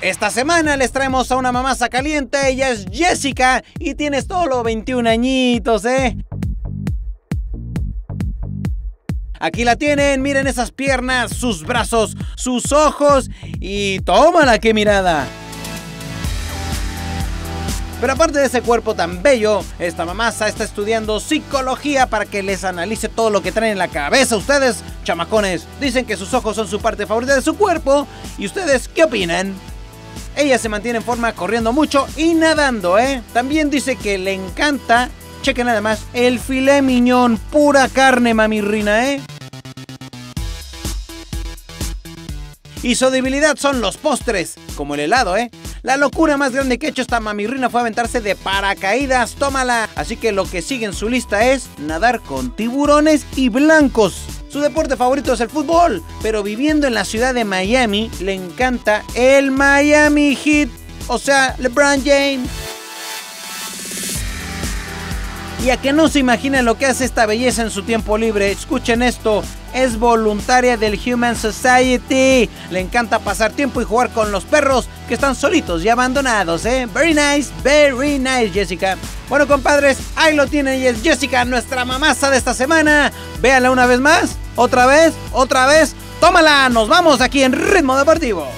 Esta semana les traemos a una mamasa caliente, ella es Jessica y tiene solo 21 añitos, ¿eh? Aquí la tienen, miren esas piernas, sus brazos, sus ojos y tómala, qué mirada. Pero aparte de ese cuerpo tan bello, esta mamasa está estudiando psicología para que les analice todo lo que traen en la cabeza. Ustedes, chamacones, dicen que sus ojos son su parte favorita de su cuerpo. ¿Y ustedes qué opinan? Ella se mantiene en forma corriendo mucho y nadando, ¿eh? También dice que le encanta, cheque nada más, el filé miñón, pura carne mamirrina, ¿eh? Y su debilidad son los postres, como el helado, ¿eh? La locura más grande que ha hecho esta mamirrina fue aventarse de paracaídas, tómala. Así que lo que sigue en su lista es nadar con tiburones y blancos. Su deporte favorito es el fútbol, pero viviendo en la ciudad de Miami le encanta el Miami Heat, o sea, LeBron James. Y a que no se imaginen lo que hace esta belleza en su tiempo libre, escuchen esto, es voluntaria del Human Society. Le encanta pasar tiempo y jugar con los perros que están solitos y abandonados, ¿eh? Very nice, very nice, Jessica. Bueno, compadres, ahí lo tienen y es Jessica, nuestra mamasa de esta semana. Véanla una vez más, otra vez, otra vez. Tómala, nos vamos aquí en Ritmo Deportivo.